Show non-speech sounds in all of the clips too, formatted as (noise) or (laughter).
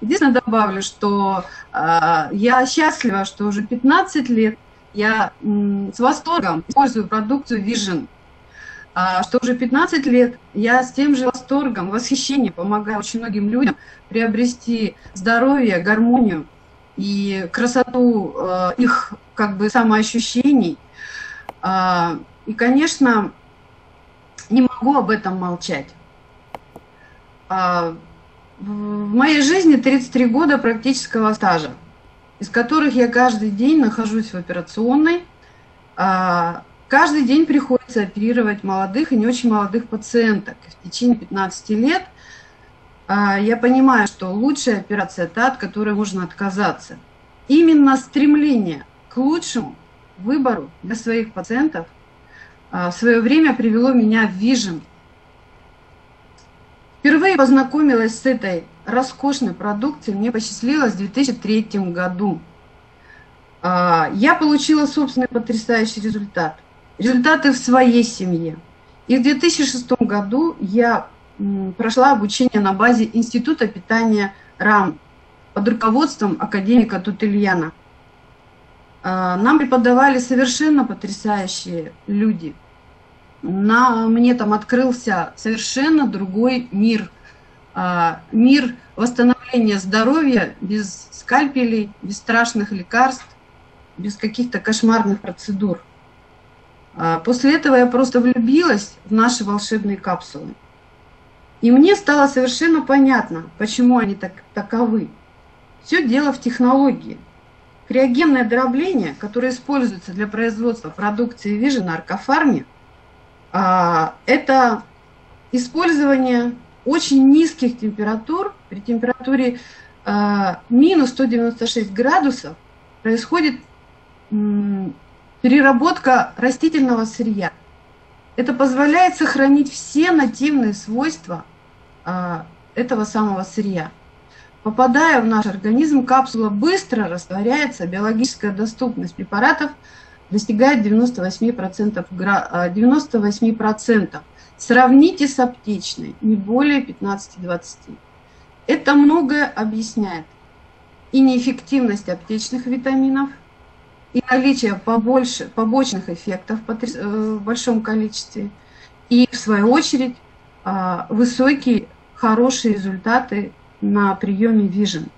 Единственное добавлю, что э, я счастлива, что уже 15 лет я м, с восторгом использую продукцию Vision. А, что уже 15 лет я с тем же восторгом, восхищением помогаю очень многим людям приобрести здоровье, гармонию и красоту э, их как бы самоощущений. Э, и, конечно, не могу об этом молчать. Э, в моей жизни 33 года практического стажа, из которых я каждый день нахожусь в операционной. А, каждый день приходится оперировать молодых и не очень молодых пациенток. В течение 15 лет а, я понимаю, что лучшая операция та, от которой можно отказаться. Именно стремление к лучшему выбору для своих пациентов а, в свое время привело меня в Vision – Впервые познакомилась с этой роскошной продукцией, мне посчастливилось в 2003 году. А, я получила собственный потрясающий результат. Результаты в своей семье. И в 2006 году я прошла обучение на базе Института питания РАМ под руководством академика Тутельяна. А, нам преподавали совершенно потрясающие люди – на мне там открылся совершенно другой мир. А, мир восстановления здоровья без скальпелей, без страшных лекарств, без каких-то кошмарных процедур. А, после этого я просто влюбилась в наши волшебные капсулы. И мне стало совершенно понятно, почему они так, таковы. Все дело в технологии. Криогенное дробление, которое используется для производства продукции Vision Аркофарме – а, это использование очень низких температур, при температуре а, минус 196 градусов происходит переработка растительного сырья. Это позволяет сохранить все нативные свойства а, этого самого сырья. Попадая в наш организм, капсула быстро растворяется, биологическая доступность препаратов – достигает 98%. 98%. Сравните с аптечной, не более 15-20. Это многое объясняет. И неэффективность аптечных витаминов, и наличие побольше, побочных эффектов э, в большом количестве, и в свою очередь а, высокие, хорошие результаты на приеме Vision.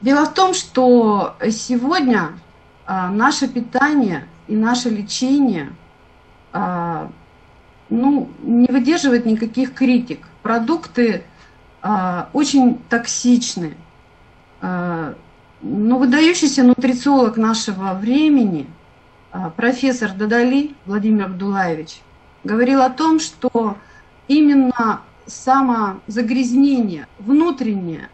Дело в том, что сегодня а, наше питание и наше лечение а, ну, не выдерживает никаких критик. Продукты а, очень токсичны. Но ну, выдающийся нутрициолог нашего времени, профессор Дадали Владимир Абдулаевич, говорил о том, что именно самозагрязнение, внутренняя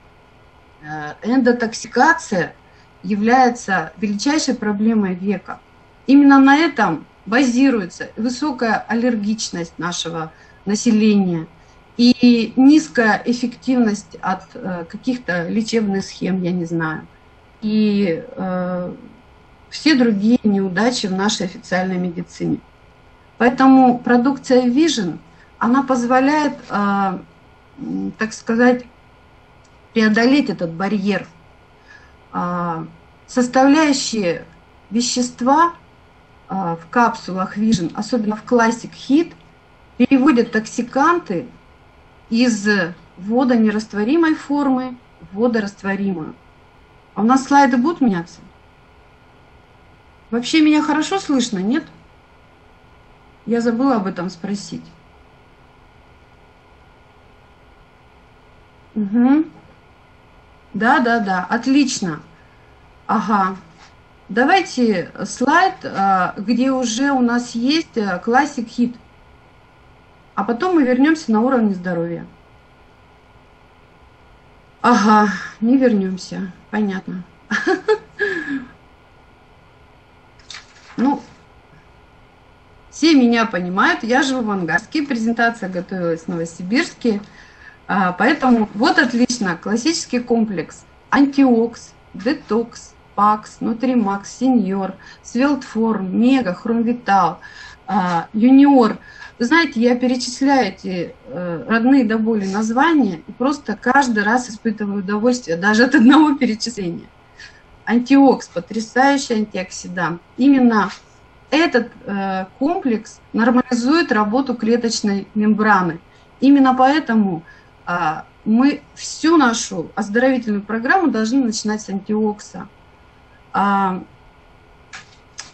эндотоксикация – является величайшей проблемой века. Именно на этом базируется высокая аллергичность нашего населения и низкая эффективность от э, каких-то лечебных схем, я не знаю. И э, все другие неудачи в нашей официальной медицине. Поэтому продукция Vision, она позволяет, э, так сказать, преодолеть этот барьер – а, составляющие вещества в капсулах Vision, особенно в Classic Hit, переводят токсиканты из водонерастворимой формы в водорастворимую. А у нас слайды будут меняться? Вообще меня хорошо слышно, нет? Я забыла об этом спросить. Угу. Да, да, да, отлично. Ага. Давайте слайд, а, где уже у нас есть классик хит. А потом мы вернемся на уровень здоровья. Ага, не вернемся. Понятно. (laughs) Ну, все меня понимают. Я живу в Ангарске. Презентация готовилась в Новосибирске. А, поэтому вот отлично, классический комплекс. Антиокс, детокс, пакс, нутримакс, сеньор, свелтформ, мега, хромвитал, а, юниор, Вы знаете, я перечисляю эти э, родные до боли названия и просто каждый раз испытываю удовольствие даже от одного перечисления. Антиокс, потрясающий антиоксидант. Именно этот э, комплекс нормализует работу клеточной мембраны. Именно поэтому э, мы всю нашу оздоровительную программу должны начинать с антиокса. А,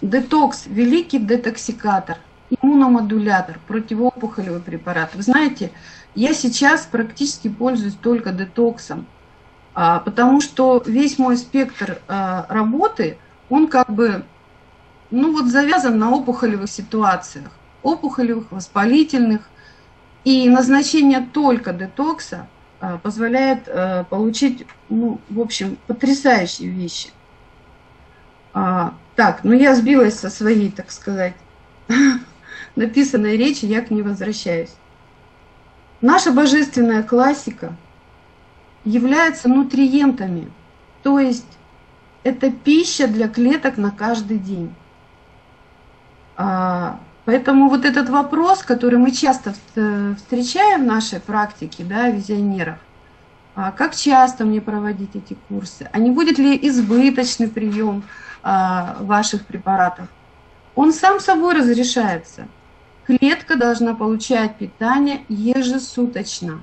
детокс – великий детоксикатор, иммуномодулятор, противоопухолевый препарат. Вы знаете, я сейчас практически пользуюсь только детоксом, а, потому что весь мой спектр а, работы, он как бы ну вот завязан на опухолевых ситуациях, опухолевых, воспалительных. И назначение только детокса а, позволяет а, получить, ну, в общем, потрясающие вещи. А, так, ну я сбилась со своей, так сказать, (laughs) написанной речи, я к ней возвращаюсь. Наша божественная классика является нутриентами, то есть это пища для клеток на каждый день. А, поэтому вот этот вопрос, который мы часто встречаем в нашей практике, да, визионеров, как часто мне проводить эти курсы, а не будет ли избыточный прием а, ваших препаратов, он сам собой разрешается. Клетка должна получать питание ежесуточно.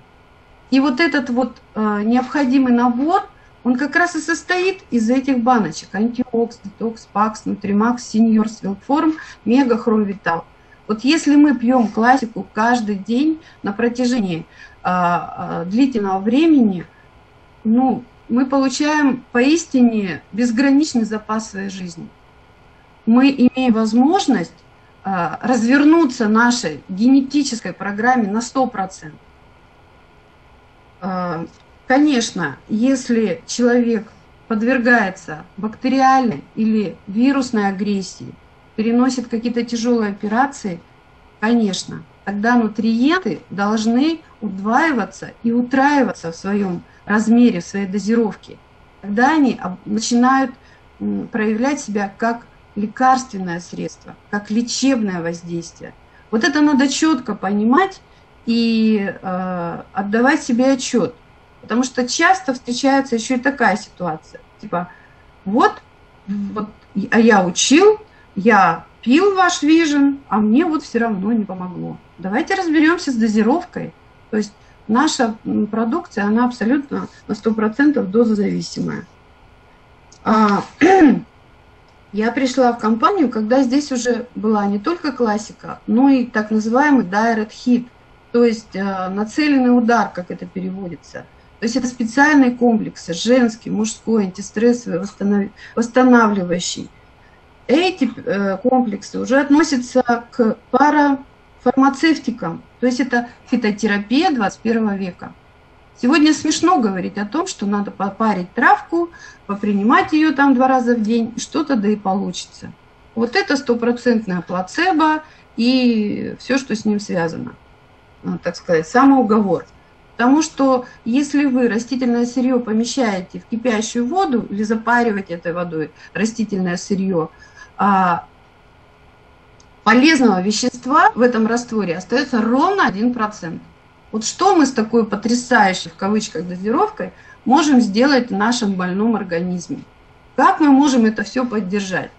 И вот этот вот необходимый набор – он как раз и состоит из этих баночек. Антиокс, детокс, пакс, нутримакс, сеньор, свилформ, мега, хромвитал. Вот если мы пьем классику каждый день на протяжении а, а, длительного времени, ну, мы получаем поистине безграничный запас своей жизни. Мы имеем возможность а, развернуться нашей генетической программе на 100%. А, Конечно, если человек подвергается бактериальной или вирусной агрессии, переносит какие-то тяжелые операции, конечно, тогда нутриенты должны удваиваться и утраиваться в своем размере, в своей дозировке. Тогда они начинают проявлять себя как лекарственное средство, как лечебное воздействие. Вот это надо четко понимать и э, отдавать себе отчет – Потому что часто встречается еще и такая ситуация. Типа, вот, вот а я учил, я пил ваш вижен, а мне вот все равно не помогло. Давайте разберемся с дозировкой. То есть наша продукция, она абсолютно на 100% дозозависимая. А, (clears throat) я пришла в компанию, когда здесь уже была не только классика, но и так называемый direct hit, то есть э, нацеленный удар, как это переводится – то есть это специальные комплексы, женский, мужской, антистрессовый, восстанавливающий. Эти э, комплексы уже относятся к парафармацевтикам, то есть это фитотерапия 21 века. Сегодня смешно говорить о том, что надо попарить травку, попринимать ее там два раза в день, что-то да и получится. Вот это стопроцентная плацебо и все, что с ним связано, так сказать, самоуговор. Потому что если вы растительное сырье помещаете в кипящую воду или запариваете этой водой растительное сырье, а, полезного вещества в этом растворе остается ровно 1%. Вот что мы с такой потрясающей, в кавычках, дозировкой можем сделать в нашем больном организме? Как мы можем это все поддержать?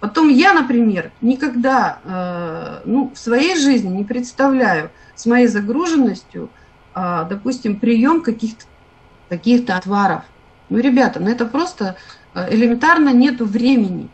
Потом я, например, никогда э, ну, в своей жизни не представляю с моей загруженностью – а, допустим, прием каких-то каких отваров. Ну, ребята, ну это просто э, элементарно нету времени.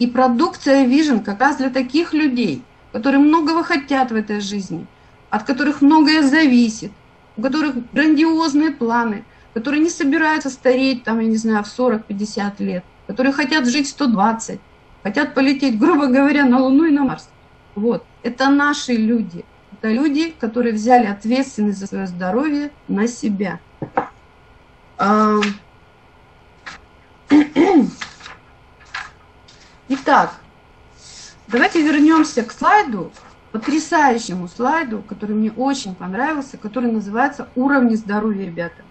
И продукция Vision как раз для таких людей, которые многого хотят в этой жизни, от которых многое зависит, у которых грандиозные планы, которые не собираются стареть, там, я не знаю, в 40-50 лет, которые хотят жить 120, хотят полететь, грубо говоря, на Луну и на Марс. Вот. Это наши люди. Это люди, которые взяли ответственность за свое здоровье на себя. (clears throat) Итак, давайте вернемся к слайду, потрясающему слайду, который мне очень понравился, который называется «Уровни здоровья, ребята».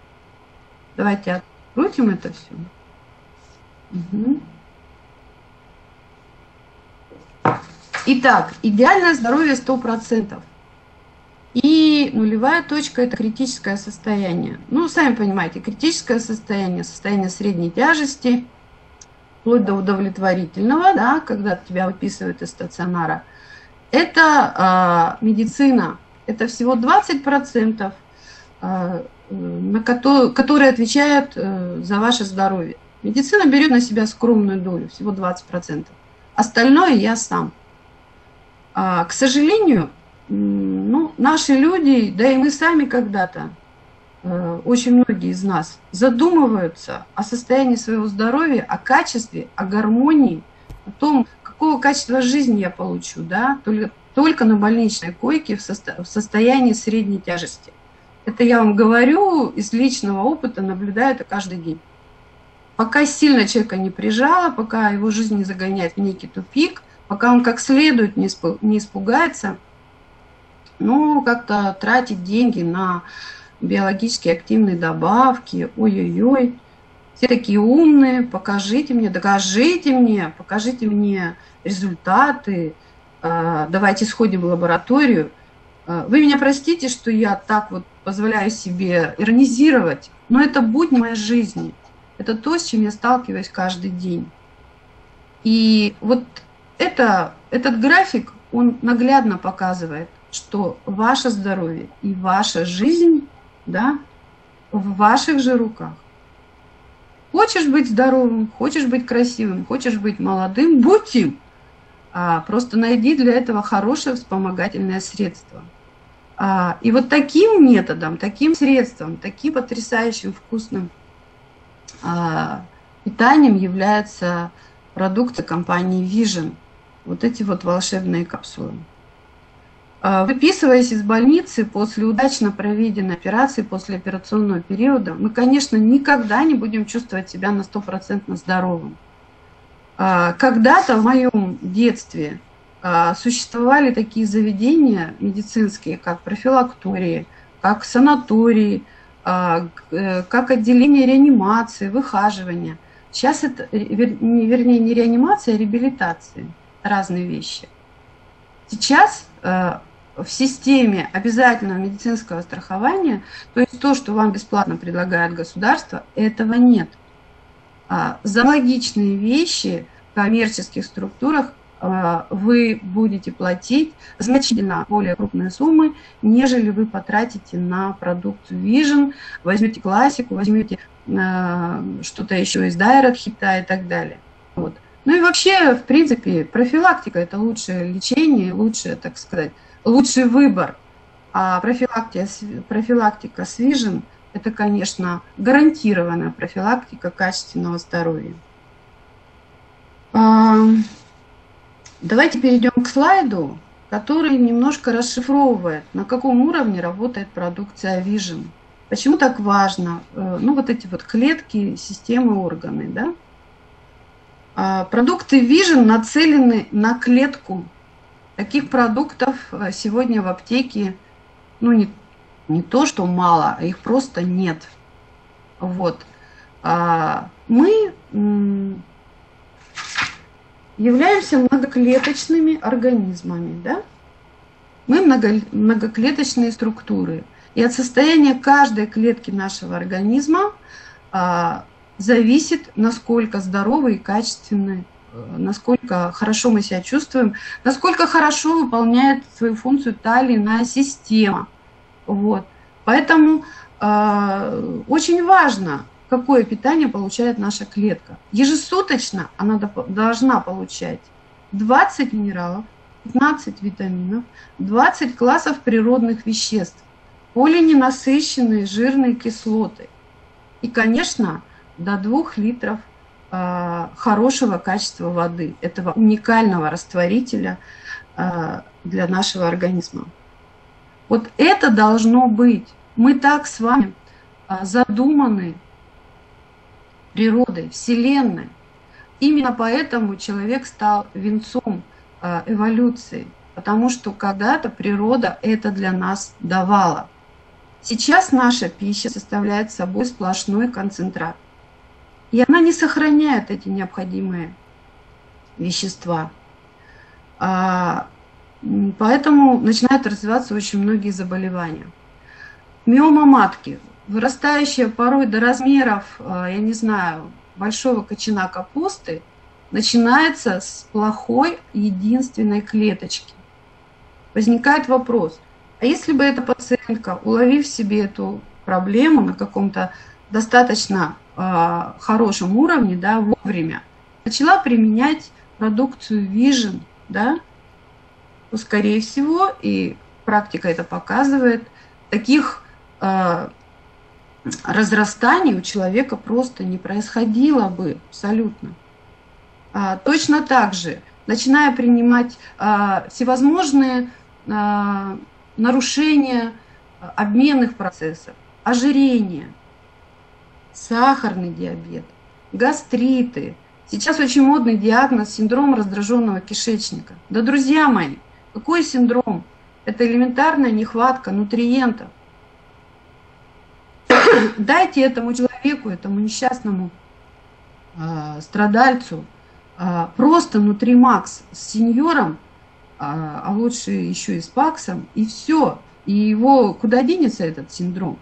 Давайте открутим это все. Угу. Итак, идеальное здоровье 100%. И нулевая точка – это критическое состояние. Ну, сами понимаете, критическое состояние, состояние средней тяжести, вплоть до удовлетворительного, да, когда тебя выписывают из стационара, это э, медицина. Это всего 20%, э, на которые, которые отвечают э, за ваше здоровье. Медицина берет на себя скромную долю, всего 20%. Остальное я сам. А, к сожалению, ну, наши люди, да и мы сами когда-то, очень многие из нас задумываются о состоянии своего здоровья, о качестве, о гармонии, о том, какого качества жизни я получу, да, только, только на больничной койке в, состо, в состоянии средней тяжести. Это я вам говорю из личного опыта, наблюдаю это каждый день. Пока сильно человека не прижало, пока его жизнь не загоняет в некий тупик, пока он как следует не испугается – ну, как-то тратить деньги на биологически активные добавки, ой-ой-ой, все такие умные, покажите мне, докажите мне, покажите мне результаты, а, давайте сходим в лабораторию. А, вы меня простите, что я так вот позволяю себе иронизировать, но это будни моей жизни. Это то, с чем я сталкиваюсь каждый день. И вот это, этот график, он наглядно показывает, что ваше здоровье и ваша жизнь да, в ваших же руках. Хочешь быть здоровым, хочешь быть красивым, хочешь быть молодым, будь им. А, просто найди для этого хорошее вспомогательное средство. А, и вот таким методом, таким средством, таким потрясающим вкусным а, питанием является продукты компании Vision. Вот эти вот волшебные капсулы. А, выписываясь из больницы после удачно проведенной операции, после операционного периода, мы, конечно, никогда не будем чувствовать себя на стопроцентно здоровым. А, когда-то в моем детстве а, существовали такие заведения медицинские, как профилактории, как санатории, э, как отделение реанимации, выхаживания. Сейчас это, вернее, не реанимация, а реабилитация. Разные вещи. Сейчас в системе обязательного медицинского страхования, то есть то, что вам бесплатно предлагает государство, этого нет. А за логичные вещи в коммерческих структурах а, вы будете платить значительно более крупные суммы, нежели вы потратите на продукцию Vision, возьмете классику, возьмете а, что-то еще из Дайрат хита и так далее. Вот. Ну и вообще, в принципе, профилактика – это лучшее лечение, лучшее, так сказать, лучший выбор. А профилактика, профилактика с Vision – это, конечно, гарантированная профилактика качественного здоровья. А, давайте перейдем к слайду, который немножко расшифровывает, на каком уровне работает продукция Vision. Почему так важно? Э, ну, вот эти вот клетки, системы, органы, да? А, продукты Vision нацелены на клетку, Таких продуктов э, сегодня в аптеке, ну, не, не то, что мало, а их просто нет. Вот. А мы являемся многоклеточными организмами, да? Мы много, многоклеточные структуры. И от состояния каждой клетки нашего организма а, зависит, насколько здоровый и качественный насколько хорошо мы себя чувствуем, насколько хорошо выполняет свою функцию та или иная система. Вот. Поэтому э, очень важно, какое питание получает наша клетка. Ежесуточно она должна получать 20 минералов, 15 витаминов, 20 классов природных веществ, полиненасыщенные жирные кислоты. И, конечно, до 2 литров хорошего качества воды, этого уникального растворителя а, для нашего организма. Вот это должно быть. Мы так с вами а, задуманы природой, Вселенной. Именно поэтому человек стал венцом эволюции, потому что когда-то природа это для нас давала. Сейчас наша пища составляет собой сплошной концентрат. И она не сохраняет эти необходимые вещества. А, поэтому начинают развиваться очень многие заболевания. Миома матки, вырастающая порой до размеров, а, я не знаю, большого кочана капусты, начинается с плохой единственной клеточки. Возникает вопрос, а если бы эта пациентка, уловив себе эту проблему на каком-то достаточно э, хорошем уровне, да, вовремя, начала применять продукцию Vision, да, то, скорее всего, и практика это показывает, таких э, разрастаний у человека просто не происходило бы абсолютно. А, точно так же, начиная принимать а, всевозможные а, нарушения обменных процессов, ожирение, сахарный диабет, гастриты. Сейчас очень модный диагноз синдром раздраженного кишечника. Да, друзья мои, какой синдром? Это элементарная нехватка нутриентов. (coughs) Дайте этому человеку, этому несчастному э, страдальцу э, просто нутримакс с сеньором, э, а лучше еще и с паксом, и все. И его куда денется этот синдром?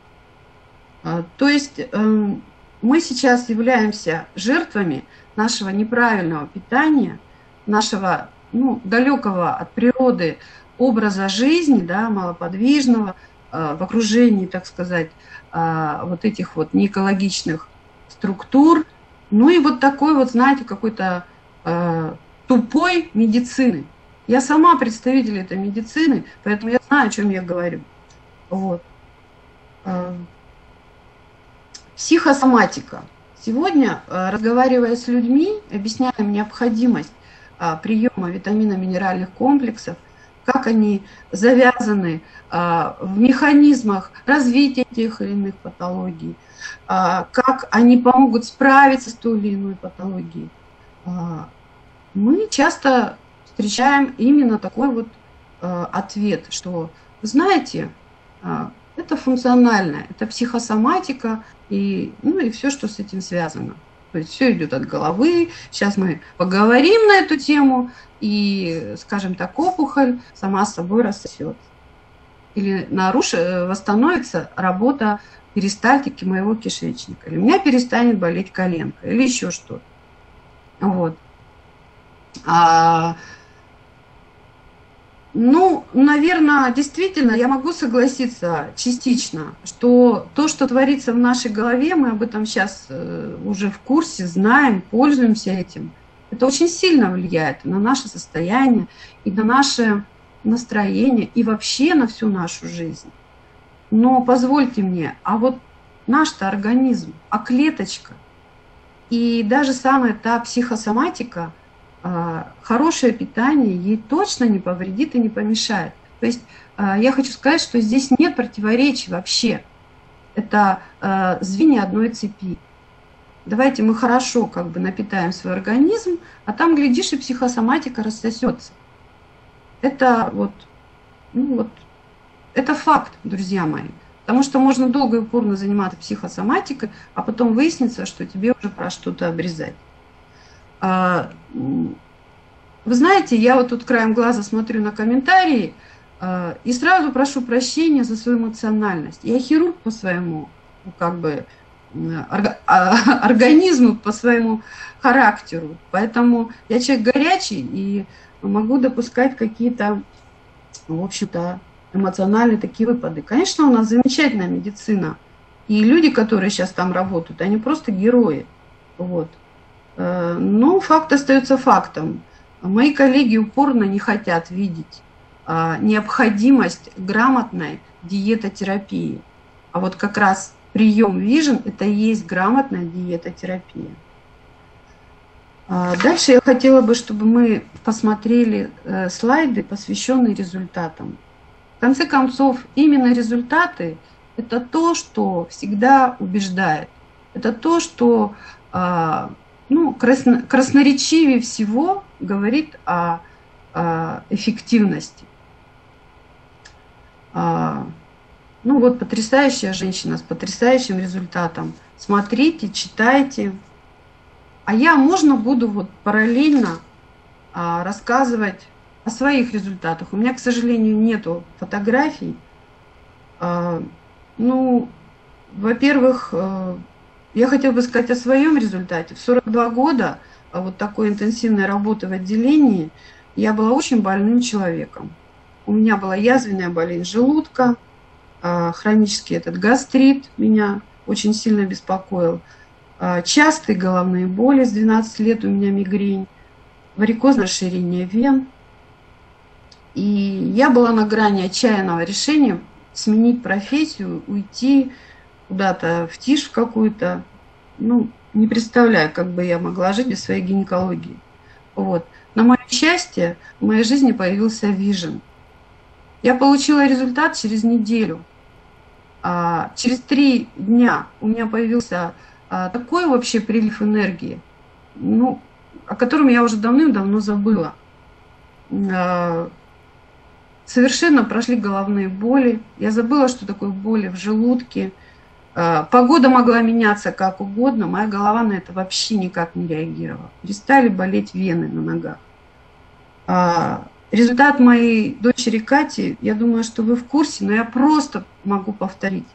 Э, то есть э, мы сейчас являемся жертвами нашего неправильного питания, нашего ну, далекого от природы образа жизни, да, малоподвижного, э, в окружении, так сказать, э, вот этих вот неэкологичных структур, ну и вот такой вот, знаете, какой-то э, тупой медицины. Я сама представитель этой медицины, поэтому я знаю, о чем я говорю. Вот. Психосоматика. Сегодня, разговаривая с людьми, объясняем необходимость приема витаминно-минеральных комплексов, как они завязаны а, в механизмах развития тех или иных патологий, а, как они помогут справиться с той или иной патологией. А, мы часто встречаем именно такой вот ответ, что, знаете, это функционально, это психосоматика и, ну, и все, что с этим связано. То есть все идет от головы. Сейчас мы поговорим на эту тему, и, скажем так, опухоль сама собой рассосется. Или наруш... восстановится работа перистальтики моего кишечника. Или у меня перестанет болеть коленка. Или еще что-то. Вот. А, ну, наверное, действительно, я могу согласиться частично, что то, что творится в нашей голове, мы об этом сейчас э, уже в курсе, знаем, пользуемся этим. Это очень сильно влияет на наше состояние и на наше настроение и вообще на всю нашу жизнь. Но позвольте мне, а вот наш-то организм, а клеточка и даже самая та психосоматика – хорошее питание ей точно не повредит и не помешает. То есть а, я хочу сказать, что здесь нет противоречий вообще. Это а, звенья одной цепи. Давайте мы хорошо как бы напитаем свой организм, а там, глядишь, и психосоматика рассосется. Это вот, ну вот, это факт, друзья мои. Потому что можно долго и упорно заниматься психосоматикой, а потом выяснится, что тебе уже пора что-то обрезать. А, вы знаете, я вот тут краем глаза смотрю на комментарии а, и сразу прошу прощения за свою эмоциональность. Я хирург по своему, ну, как бы, а, (laughs) организму, по своему характеру. Поэтому я человек горячий и могу допускать какие-то, в общем-то, эмоциональные такие выпады. Конечно, у нас замечательная медицина. И люди, которые сейчас там работают, они просто герои. Вот. Э, но факт остается фактом. Мои коллеги упорно не хотят видеть а, необходимость грамотной диетотерапии. А вот как раз прием Vision – это и есть грамотная диетотерапия. А, дальше я хотела бы, чтобы мы посмотрели э, слайды, посвященные результатам. В конце концов, именно результаты – это то, что всегда убеждает. Это то, что а, ну, красно, красноречивее всего говорит о, о эффективности. А, ну вот потрясающая женщина с потрясающим результатом. Смотрите, читайте. А я можно буду вот параллельно а, рассказывать о своих результатах. У меня, к сожалению, нету фотографий. А, ну, во-первых, э, я хотела бы сказать о своем результате. В 42 года а вот такой интенсивной работы в отделении я была очень больным человеком. У меня была язвенная болезнь желудка, а, хронический этот гастрит меня очень сильно беспокоил, а, частые головные боли, с 12 лет у меня мигрень, варикозное расширение вен. И я была на грани отчаянного решения сменить профессию, уйти куда-то в тишь какую-то. Ну, не представляю, как бы я могла жить без своей гинекологии. Вот. На мое счастье, в моей жизни появился вижен. Я получила результат через неделю. А через три дня у меня появился а, такой вообще прилив энергии, ну, о котором я уже давным-давно забыла. А, совершенно прошли головные боли. Я забыла, что такое боли в желудке. А, погода могла меняться как угодно, моя голова на это вообще никак не реагировала. Перестали болеть вены на ногах. А, результат моей дочери Кати, я думаю, что вы в курсе, но я просто могу повторить.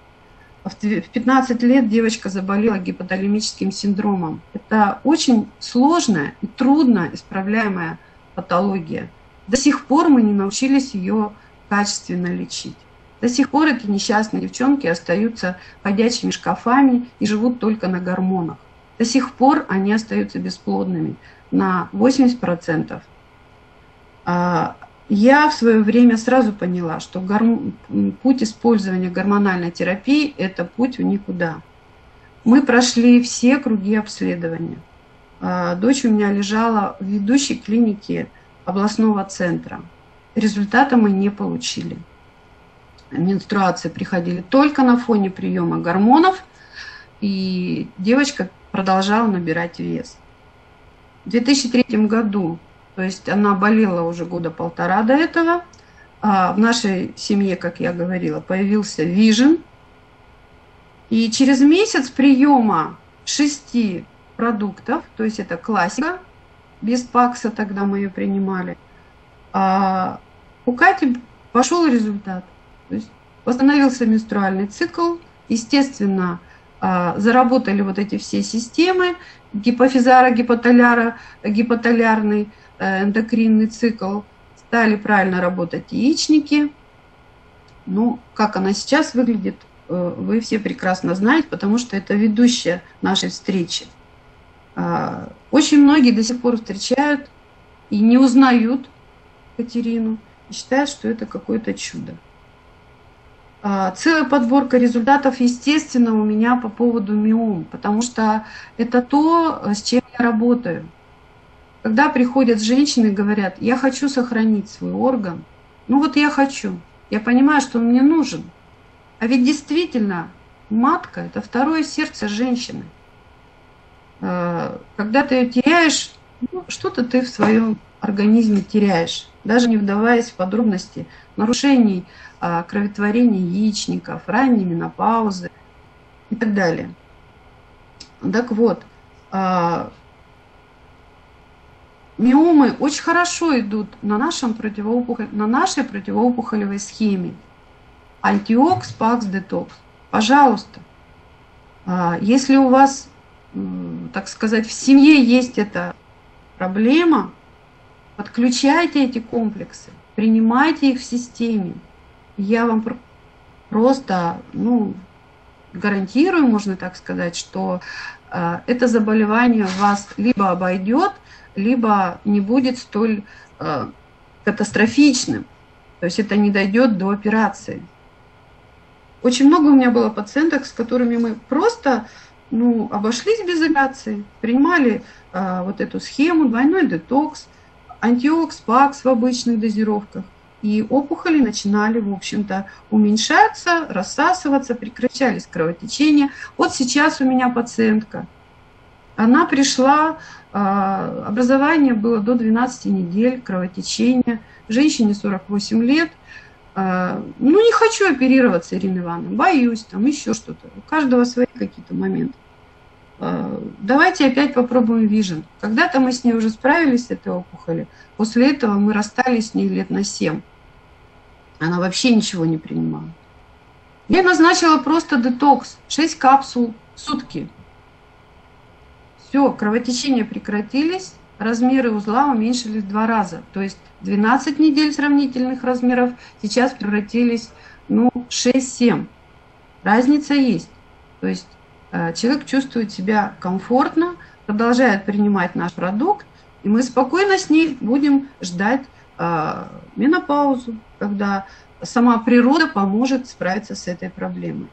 В 15 лет девочка заболела гипоталимическим синдромом. Это очень сложная и трудно исправляемая патология. До сих пор мы не научились ее качественно лечить. До сих пор эти несчастные девчонки остаются ходячими шкафами и живут только на гормонах. До сих пор они остаются бесплодными на 80%. А, я в свое время сразу поняла, что гормон, путь использования гормональной терапии – это путь в никуда. Мы прошли все круги обследования. А, дочь у меня лежала в ведущей клинике областного центра. Результата мы не получили менструации приходили только на фоне приема гормонов, и девочка продолжала набирать вес. В 2003 году, то есть она болела уже года полтора до этого, а в нашей семье, как я говорила, появился вижен. И через месяц приема шести продуктов, то есть это классика, без пакса тогда мы ее принимали, а у Кати пошел результат. То есть восстановился менструальный цикл, естественно, а, заработали вот эти все системы, гипофизара, гипоталяра, гипоталярный э, эндокринный цикл, стали правильно работать яичники. Ну, как она сейчас выглядит, э, вы все прекрасно знаете, потому что это ведущая нашей встречи. А, очень многие до сих пор встречают и не узнают Катерину, и считают, что это какое-то чудо. А, целая подборка результатов, естественно, у меня по поводу миом, потому что это то, с чем я работаю. Когда приходят женщины и говорят, я хочу сохранить свой орган, ну вот я хочу, я понимаю, что он мне нужен. А ведь действительно, матка – это второе сердце женщины. А, когда ты ее теряешь, ну, что-то ты в своем организме теряешь, даже не вдаваясь в подробности нарушений а, кроветворения яичников, ранней менопаузы и так далее. Так вот, а, миомы очень хорошо идут на, нашем противоопухоль, на нашей противоопухолевой схеме. Антиокс, пакс, детокс. Пожалуйста, а, если у вас, так сказать, в семье есть эта проблема, подключайте эти комплексы, принимайте их в системе я вам просто, ну, гарантирую, можно так сказать, что э, это заболевание вас либо обойдет, либо не будет столь э, катастрофичным. То есть это не дойдет до операции. Очень много у меня было пациенток, с которыми мы просто ну, обошлись без операции, принимали э, вот эту схему, двойной детокс, антиокс, пакс в обычных дозировках и опухоли начинали, в общем-то, уменьшаться, рассасываться, прекращались кровотечения. Вот сейчас у меня пациентка. Она пришла, а, образование было до 12 недель, кровотечение. Женщине 48 лет. А, ну, не хочу оперироваться, Ирина Ивановна, боюсь, там еще что-то. У каждого свои какие-то моменты. Э, давайте опять попробуем Vision. Когда-то мы с ней уже справились с этой опухолью, после этого мы расстались с ней лет на 7. Она вообще ничего не принимала. Я назначила просто детокс, 6 капсул в сутки. Все, кровотечения прекратились, размеры узла уменьшились в два раза. То есть 12 недель сравнительных размеров сейчас превратились ну, 6-7. Разница есть. То есть человек чувствует себя комфортно, продолжает принимать наш продукт, и мы спокойно с ней будем ждать э, менопаузу, когда сама природа поможет справиться с этой проблемой.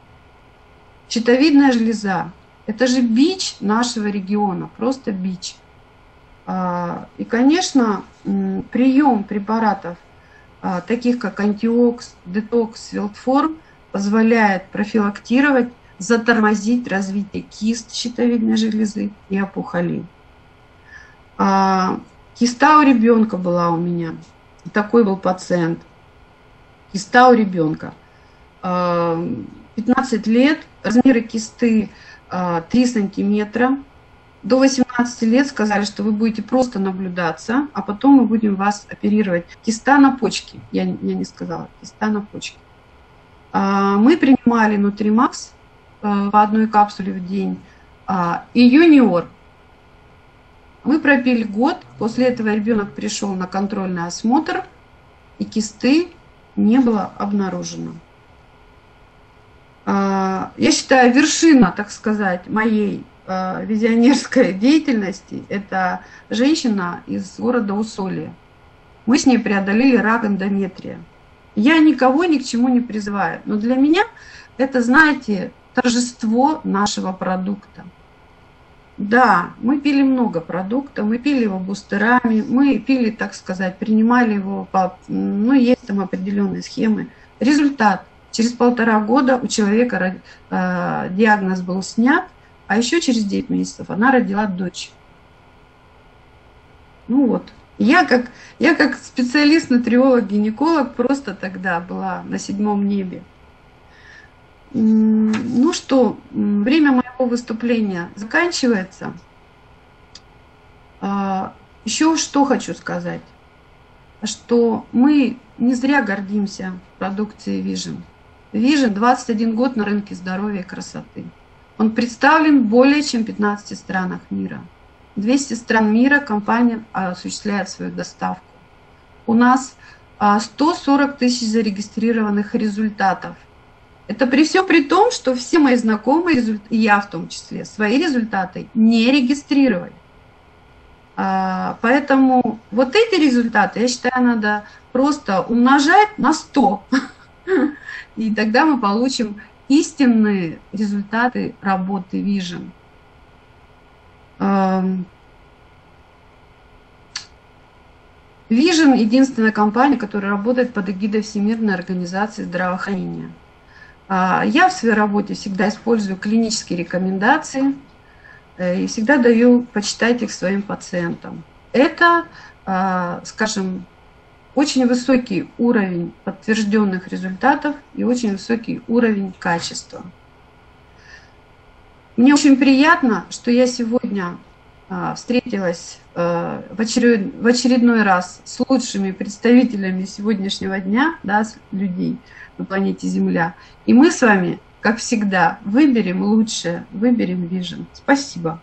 Щитовидная железа – это же бич нашего региона, просто бич. А, и, конечно, прием препаратов, таких как антиокс, детокс, вилдформ, позволяет профилактировать, затормозить развитие кист щитовидной железы и опухолей. А, киста у ребенка была у меня. Такой был пациент. Киста у ребенка. 15 лет, размеры кисты 3 сантиметра, до 18 лет сказали, что вы будете просто наблюдаться, а потом мы будем вас оперировать. Киста на почке, я, я не сказала, киста на почке. А, мы принимали Нутримакс по одной капсуле в день а, и юниор. Мы пропили год, после этого ребенок пришел на контрольный осмотр, и кисты не было обнаружено. А, я считаю, вершина, так сказать, моей Э, визионерской (laughs) деятельности, это женщина из города Усолье. Мы с ней преодолели рак эндометрия. Я никого ни к чему не призываю, но для меня это, знаете, торжество нашего продукта. Да, мы пили много продукта, мы пили его бустерами, мы пили, так сказать, принимали его, по, ну, есть там определенные схемы. Результат. Через полтора года у человека э, диагноз был снят – а еще через 9 месяцев она родила дочь. Ну вот. Я как, я как специалист, нутриолог, гинеколог просто тогда была на седьмом небе. Ну что, время моего выступления заканчивается. А, еще что хочу сказать, что мы не зря гордимся продукцией Vision. Vision 21 год на рынке здоровья и красоты. Он представлен в более чем 15 странах мира. 200 стран мира компания осуществляет свою доставку. У нас 140 а, тысяч зарегистрированных результатов. Это при всем при том, что все мои знакомые, и я в том числе, свои результаты не регистрировали. А, поэтому вот эти результаты, я считаю, надо просто умножать на 100. (laughs) И тогда мы получим истинные результаты работы Vision. Vision – единственная компания, которая работает под эгидой Всемирной организации здравоохранения. А, я в своей работе всегда использую клинические рекомендации э, и всегда даю почитать их своим пациентам. Это, а, скажем, очень высокий уровень подтвержденных результатов и очень высокий уровень качества. Мне очень приятно, что я сегодня а, встретилась а, в, очеред, в очередной раз с лучшими представителями сегодняшнего дня, да, людей на планете Земля. И мы с вами, как всегда, выберем лучшее, выберем Vision. Спасибо.